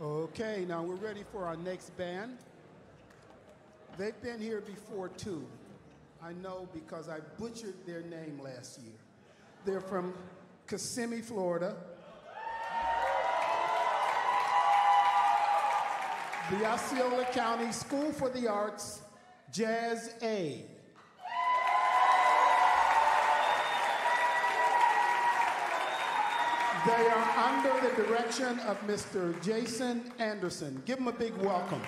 Okay, now we're ready for our next band. They've been here before too. I know because I butchered their name last year. They're from Kissimmee, Florida. The Osceola County School for the Arts, Jazz A. They are under the direction of Mr. Jason Anderson. Give him a big welcome.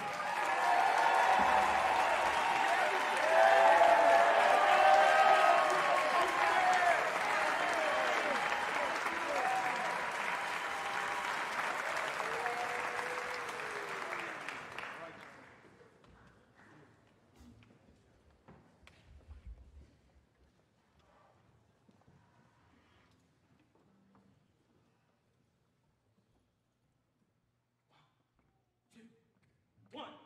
One.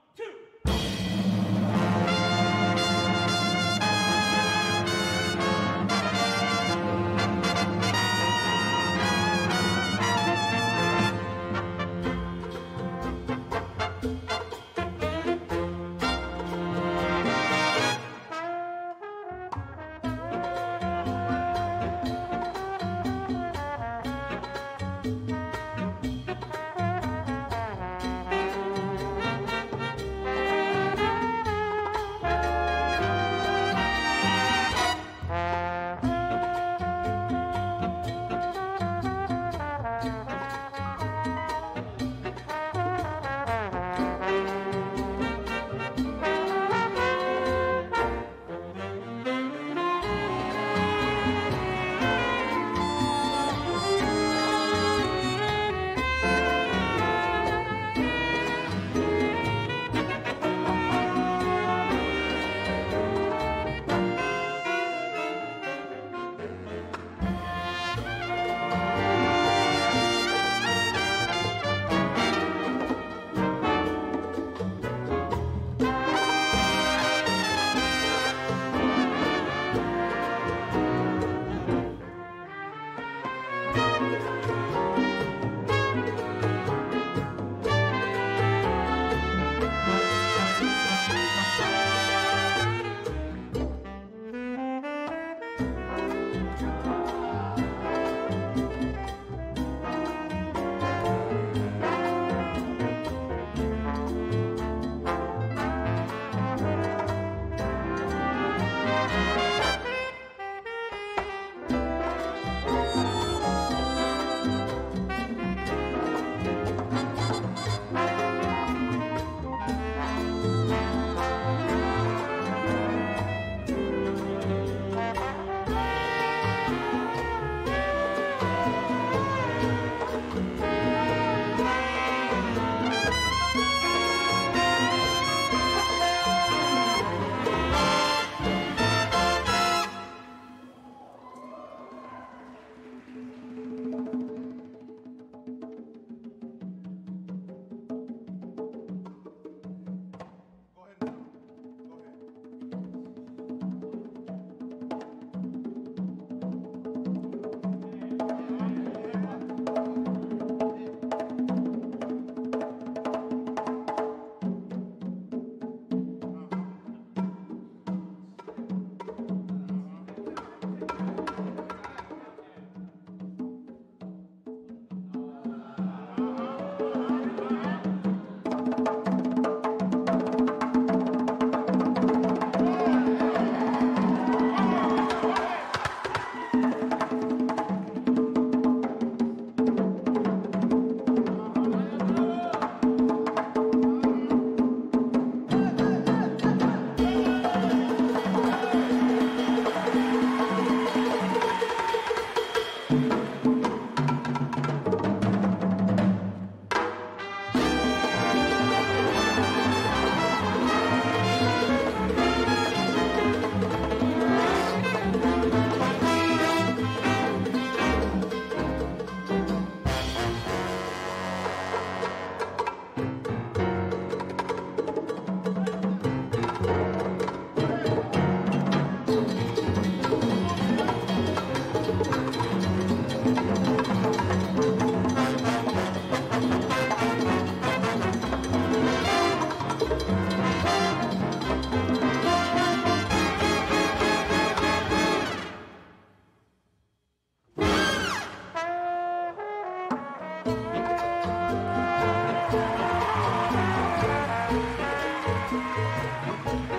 Música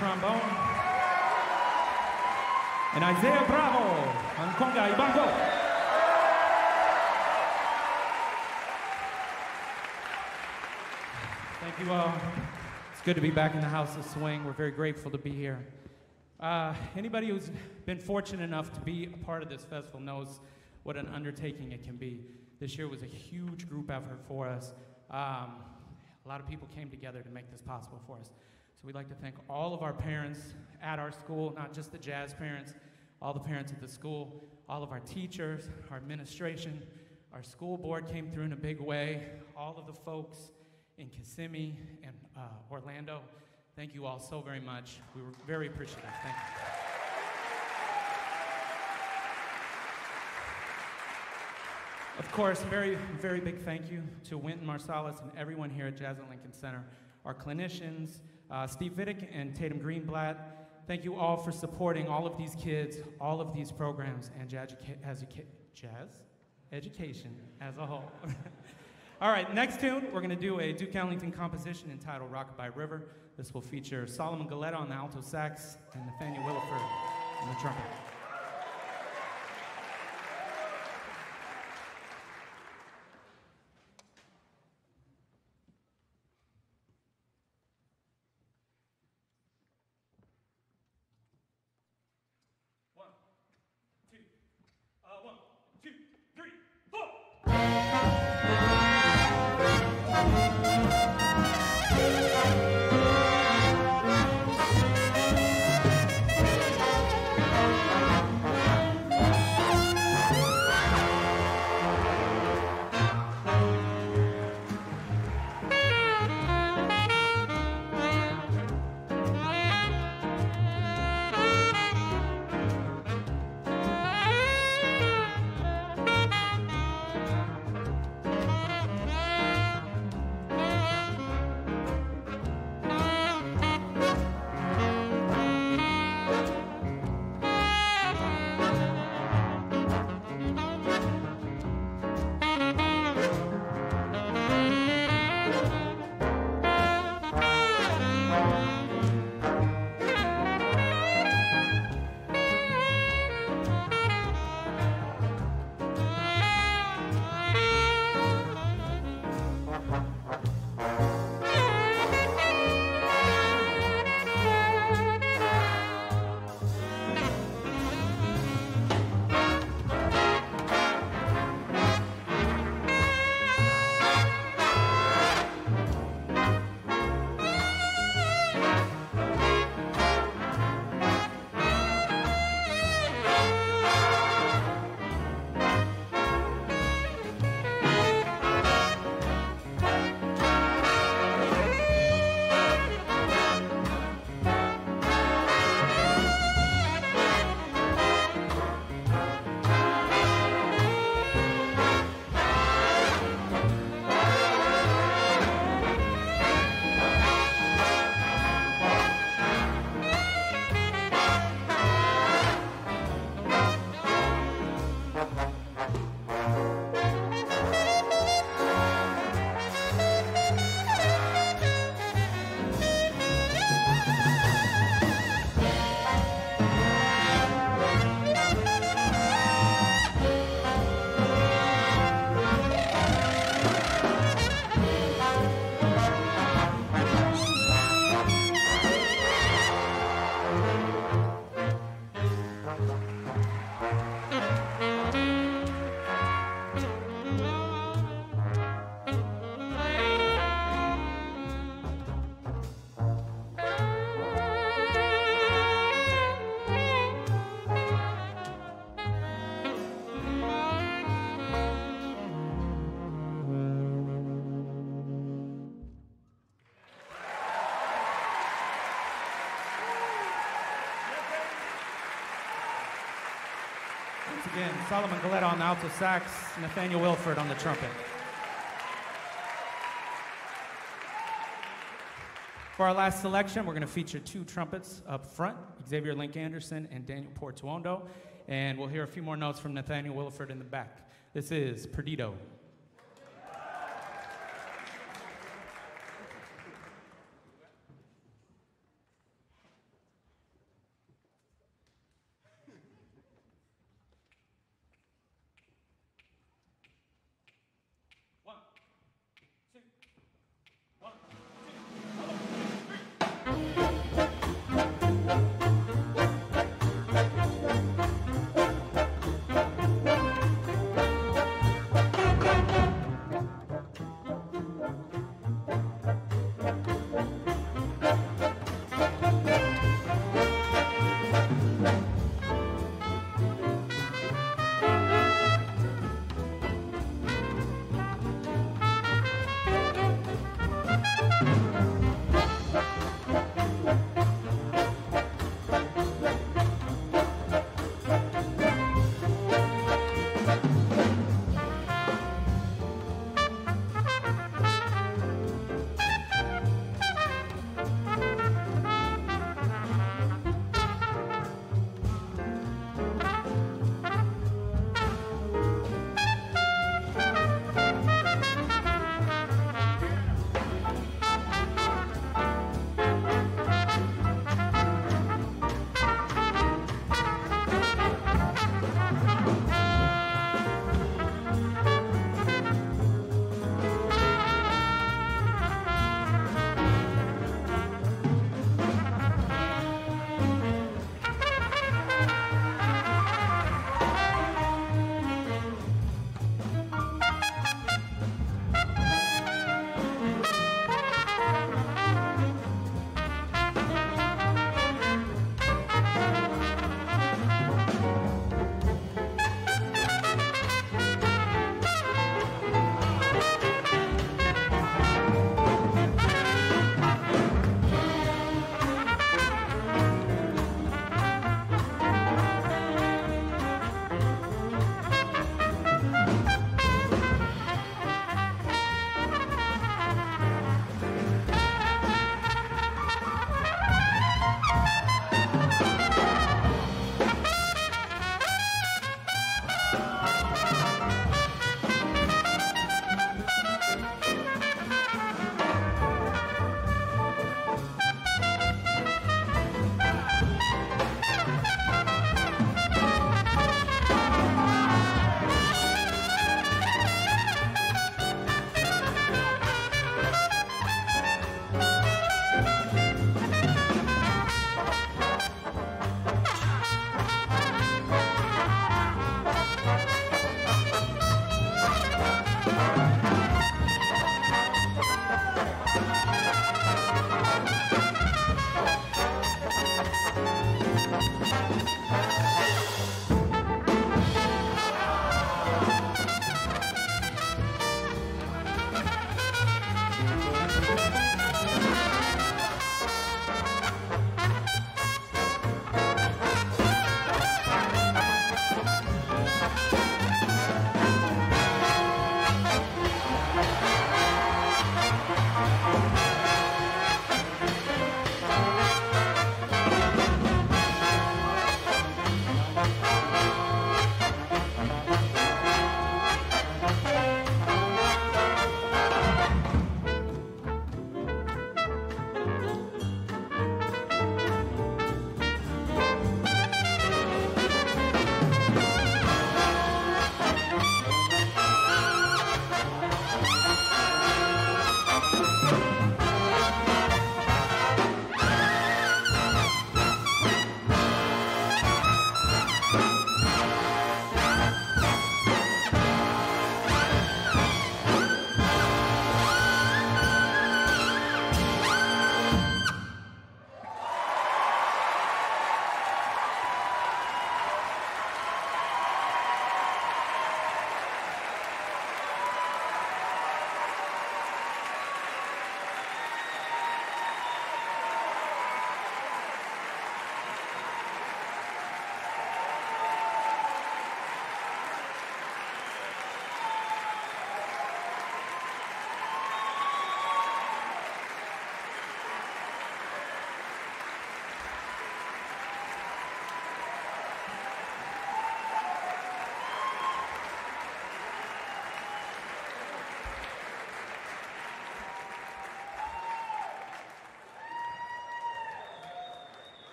trombone. And Isaiah Bravo on conga y. Thank you all. It's good to be back in the House of Swing. We're very grateful to be here. Uh, anybody who's been fortunate enough to be a part of this festival knows what an undertaking it can be. This year was a huge group effort for us. Um, a lot of people came together to make this possible for us. So we'd like to thank all of our parents at our school, not just the jazz parents, all the parents at the school, all of our teachers, our administration, our school board came through in a big way, all of the folks in Kissimmee and uh, Orlando. Thank you all so very much. We were very appreciative. Thank you. Of course, very, very big thank you to Wynton Marsalis and everyone here at Jazz at Lincoln Center, our clinicians, uh, Steve Vidic and Tatum Greenblatt. Thank you all for supporting all of these kids, all of these programs, and jazz, jazz education as a whole. all right, next tune, we're going to do a Duke Ellington composition entitled Rockabye River. This will feature Solomon Galletta on the alto sax and Nathaniel Williford on the trumpet. Solomon Galletta on the alto sax, Nathaniel Wilford on the trumpet. For our last selection, we're going to feature two trumpets up front, Xavier Link Anderson and Daniel Portuondo, and we'll hear a few more notes from Nathaniel Wilford in the back. This is Perdido.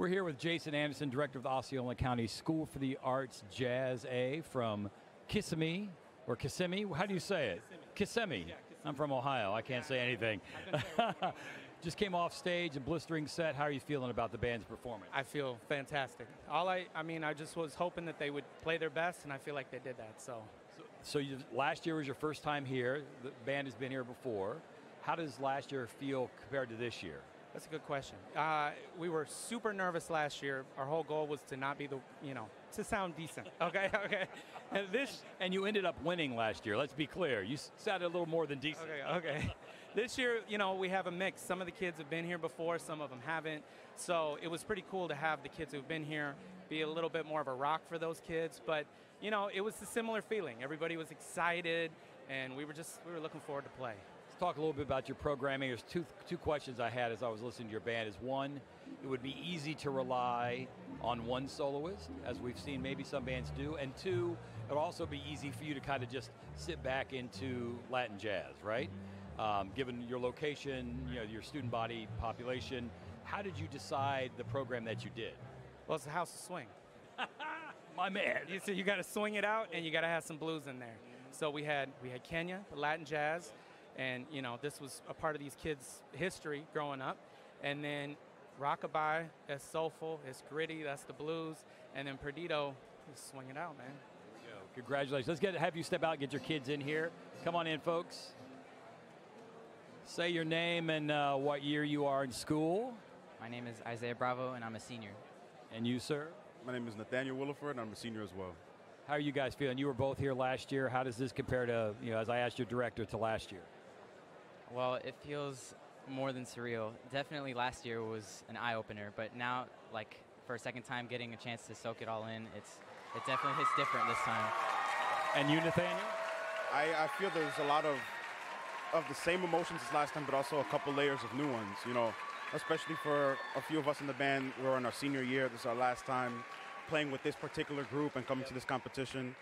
We're here with Jason Anderson, director of the Osceola County School for the Arts Jazz A from Kissimmee or Kissimmee. How do you say it? Kissimmee. I'm from Ohio. I can't say anything. Just came off stage, a blistering set. How are you feeling about the band's performance? I feel fantastic. All I, I mean, I just was hoping that they would play their best, and I feel like they did that. So, So, so you, last year was your first time here. The band has been here before. How does last year feel compared to this year? That's a good question. Uh, we were super nervous last year. Our whole goal was to not be the, you know, to sound decent. Okay, okay. And this, And you ended up winning last year. Let's be clear. You sounded a little more than decent. Okay, okay. this year, you know, we have a mix. Some of the kids have been here before, some of them haven't. So it was pretty cool to have the kids who've been here be a little bit more of a rock for those kids. But, you know, it was a similar feeling. Everybody was excited, and we were just, we were looking forward to play. Talk a little bit about your programming. There's two two questions I had as I was listening to your band. Is one, it would be easy to rely on one soloist, as we've seen maybe some bands do, and two, it would also be easy for you to kind of just sit back into Latin jazz, right? Um, given your location, you know, your student body population, how did you decide the program that you did? Well, it's a house of swing. My man. You see, you got to swing it out, and you got to have some blues in there. So we had we had Kenya, the Latin jazz, and you know this was a part of these kids' history growing up, and then rockabye, it's soulful, it's gritty, that's the blues, and then Perdido, just swing it out, man. go. Congratulations. Let's get have you step out, get your kids in here. Come on in, folks. Say your name and uh, what year you are in school. My name is Isaiah Bravo, and I'm a senior. And you, sir? My name is Nathaniel Williford, and I'm a senior as well. How are you guys feeling? You were both here last year. How does this compare to, you know, as I asked your director, to last year? Well, it feels more than surreal. Definitely last year was an eye opener, but now, like for a second time, getting a chance to soak it all in, it's it definitely hits different this time. And you, Nathaniel? I, I feel there's a lot of of the same emotions as last time, but also a couple layers of new ones. You know, especially for a few of us in the band, we're in our senior year. This is our last time playing with this particular group and coming to this competition.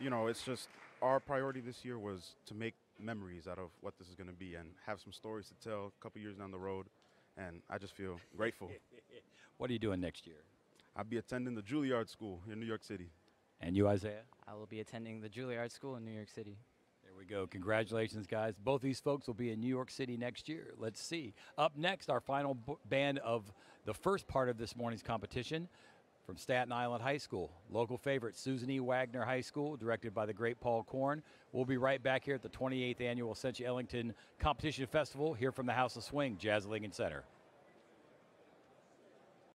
You know, it's just our priority this year was to make memories out of what this is going to be and have some stories to tell a couple years down the road. And I just feel grateful. What are you doing next year? I'll be attending the Juilliard School in New York City. And you, Isaiah? I will be attending the Juilliard School in New York City. There we go. Congratulations, guys. Both these folks will be in New York City next year. Let's see. Up next, our final b- band of the first part of this morning's competition from Staten Island High School. Local favorite, Susan E. Wagner High School, directed by the great Paul Korn. We'll be right back here at the 28th Annual Essentially Ellington Competition Festival here from the House of Swing, Jazz Lincoln Center.